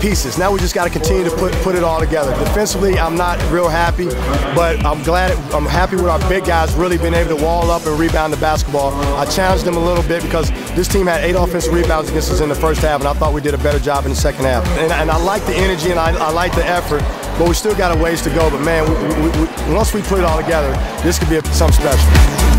pieces. Now we just got to continue to put put it all together. Defensively, I'm not real happy, but I'm glad. I'm happy with our big guys really being able to wall up and rebound the basketball. I challenged them a little bit because this team had eight offensive rebounds against us in the first half, and I thought we did a better job in the second half. And, and I like the energy and I, I like the effort, but we still got a ways to go. But man, we, we, we, once we put it all together, this could be something special.